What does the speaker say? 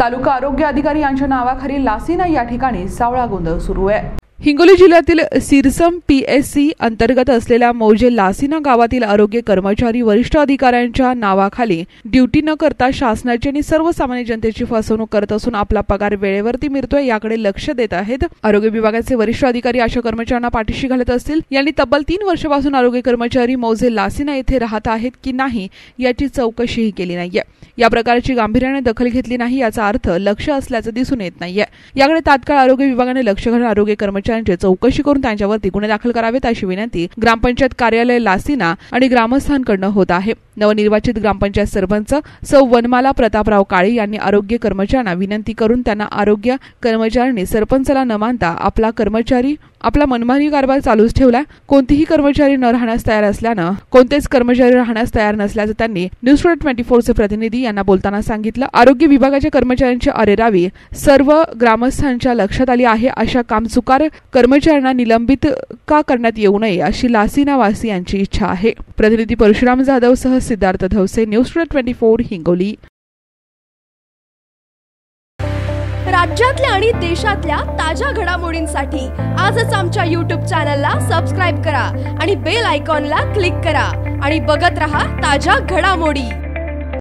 तालुका आरोग्य अधिकारी यांच्या नावाखाली लासीना या ठिकाणी सावळा गोंधळ सुरू आहे. हिंगोली जिल्ह्यातील सिरसम पीएससी अंतर्गत असलेल्या मौजे लासिना गावातील आरोग्य कर्मचारी वरिष्ठ अधिकाऱ्यांच्या नावाखाली ड्युटी न करता शासनाची आणि सर्वसामान्य जनतेची फसवणूक करत असून आपला पगार वेळेवरती मिळतोय याकडे लक्ष देत आहेत. आरोग्य विभागाचे वरिष्ठ अधिकारी अशा कर्मचाऱ्यांना पाठीशी घालत असतील. यांनी तब्बल तीन वर्षापासून आरोग्य कर्मचारी मौजे लासिना येथे राहत आहेत की नाही याची चौकशीही केली नाहीये. या प्रकारची गांभीर्याने दखल घेतली नाही याचा अर्थ लक्ष असल्याचं दिसून येत नाहीये. याकडे तात्काळ आरोग्य विभागाने लक्ष घालून आरोग्य कर्मचारी कर्मचाऱ्यांची चौकशी करून त्यांच्यावरती गुन्हे दाखल करावेत अशी विनंती ग्रामपंचायत कार्यालय लासिना आणि ग्रामस्थांकडनं होत आहे. नवनिर्वाचित ग्रामपंचायत सरपंच सौ वनमाला प्रतापराव काळे यांनी आरोग्य कर्मचाऱ्यांना विनंती करून त्यांना आरोग्य कर्मचाऱ्यांनी सरपंचाला न मानता आपला कर्मचारी आपला मनमानी कारभार चालूच ठेवला कोणतेही कर्मचारी न राहण्यास तयार असल्यानं कोणतेच कर्मचारी राहण्यास तयार नसल्याचं त्यांनी न्यूज ट्वेंटी फोरचे प्रतिनिधी यांना बोलताना सांगितलं. आरोग्य विभागाच्या कर्मचाऱ्यांची अरेरावी सर्व ग्रामस्थांच्या लक्षात आली आहे. अशा कामचुकार कर्मचाऱ्यांना निलंबित का करण्यात येऊ नये अशी लासीना वासी यांची इच्छा आहे. प्रतिनिधी परशुराम जाधव सह Siddharth Dhawase news twenty four Hingoli. राज्यातल्या आणि देशातल्या ताज्या घडामोडींसाठी आजच आमच्या यूट्यूब चॅनलला सबस्क्राईब करा आणि बेल आयकॉनला क्लिक करा आणि बघत रहा ताज्या घडामोडी.